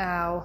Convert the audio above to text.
Ow.